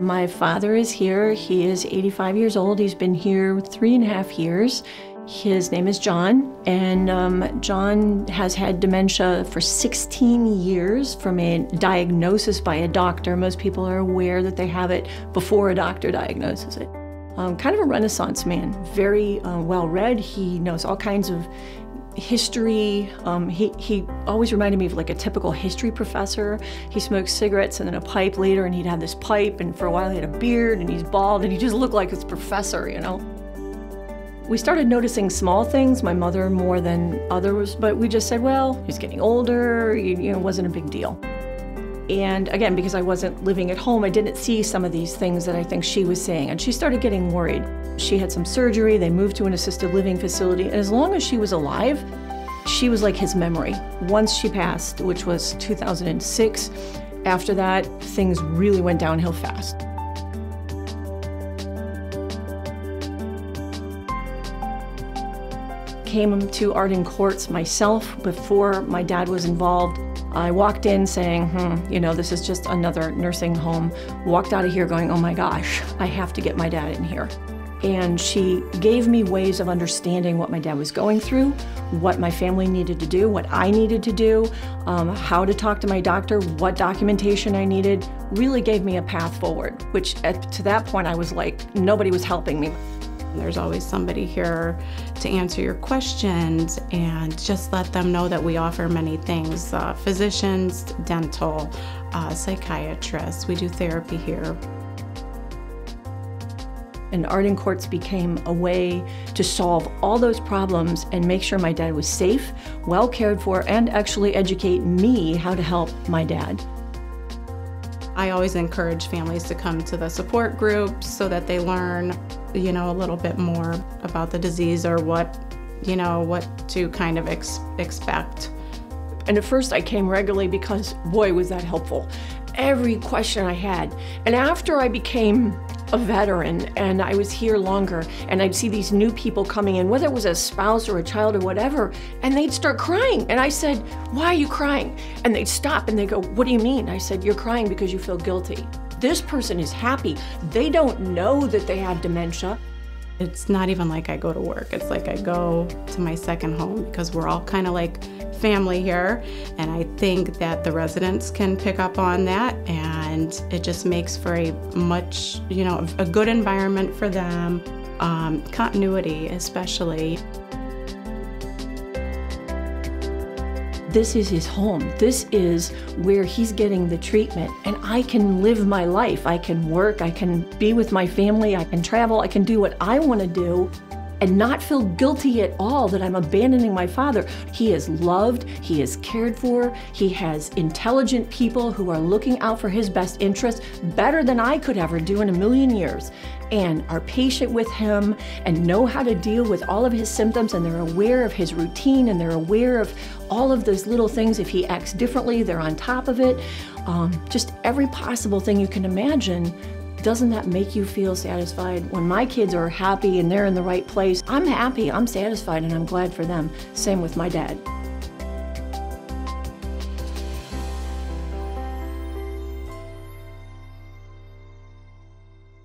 My father is here. He is 85 years old. He's been here three and a half years. His name is John, and um, John has had dementia for 16 years from a diagnosis by a doctor. Most people are aware that they have it before a doctor diagnoses it. Um, kind of a renaissance man, very uh, well read. He knows all kinds of history. Um, he, he always reminded me of like a typical history professor. He smoked cigarettes and then a pipe later, and he'd have this pipe, and for a while he had a beard, and he's bald, and he just looked like his professor, you know? We started noticing small things, my mother more than others, but we just said, well, he's getting older, you, you know, it wasn't a big deal. And again, because I wasn't living at home, I didn't see some of these things that I think she was saying. And she started getting worried. She had some surgery, they moved to an assisted living facility, and as long as she was alive, she was like his memory. Once she passed, which was 2006, after that, things really went downhill fast. Came to Arden Courts myself before my dad was involved. I walked in saying, hmm, you know, this is just another nursing home. Walked out of here going, oh my gosh, I have to get my dad in here. And she gave me ways of understanding what my dad was going through, what my family needed to do, what I needed to do, um, how to talk to my doctor, what documentation I needed, really gave me a path forward, which at, to that point I was like, nobody was helping me. There's always somebody here to answer your questions and just let them know that we offer many things uh, physicians, dental, uh, psychiatrists. We do therapy here. And Arden Courts became a way to solve all those problems and make sure my dad was safe, well cared for, and actually educate me how to help my dad. I always encourage families to come to the support groups so that they learn, you know, a little bit more about the disease or what, you know, what to kind of ex expect. And at first I came regularly because, boy, was that helpful. Every question I had. And after I became a veteran and I was here longer and I'd see these new people coming in, whether it was a spouse or a child or whatever, and they'd start crying. And I said, Why are you crying? And they'd stop and they go, What do you mean? I said, You're crying because you feel guilty. This person is happy. They don't know that they have dementia. It's not even like I go to work. It's like I go to my second home because we're all kind of like family here. And I think that the residents can pick up on that and it just makes for a much, you know, a good environment for them. Um, continuity, especially. This is his home. This is where he's getting the treatment. And I can live my life. I can work. I can be with my family. I can travel. I can do what I want to do and not feel guilty at all that I'm abandoning my father. He is loved, he is cared for, he has intelligent people who are looking out for his best interests better than I could ever do in a million years, and are patient with him and know how to deal with all of his symptoms, and they're aware of his routine and they're aware of all of those little things. If he acts differently, they're on top of it. Um, just every possible thing you can imagine doesn't that make you feel satisfied? When my kids are happy and they're in the right place, I'm happy, I'm satisfied, and I'm glad for them. Same with my dad.